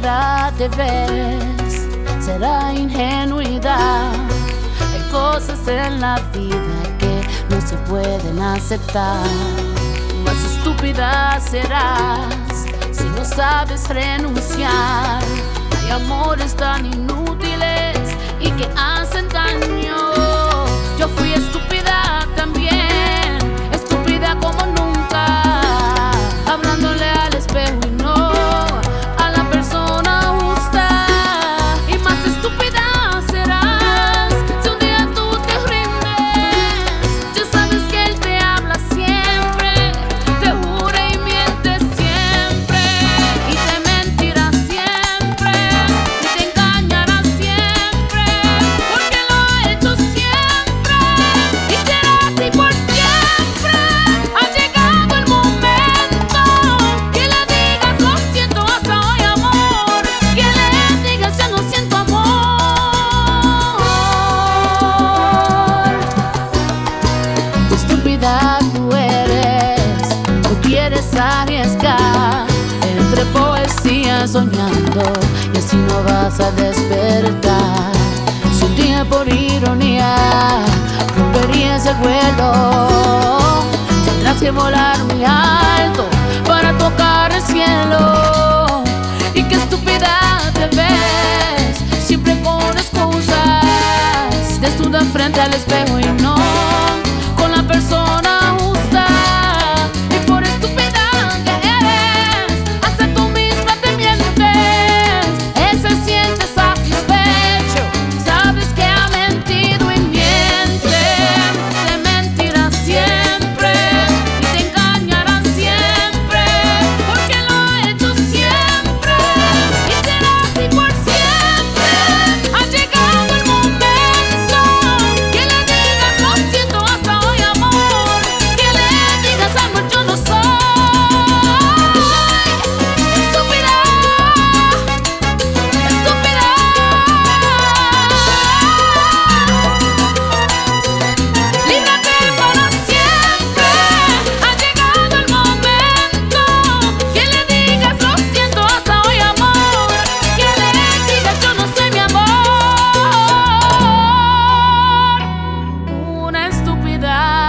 te ves será ingenuidad. Hay cosas en la vida que no se pueden aceptar. Más estúpida serás si no sabes renunciar. Hay amores tan inútiles y que hacen Estúpida tú eres, no quieres arriesgar entre poesía soñando y así no vas a despertar. Si un día por ironía romperías el vuelo, tendrás que volar muy alto para tocar el cielo. Y qué estúpida te ves, siempre con excusas, desnuda frente al espejo y no verdade.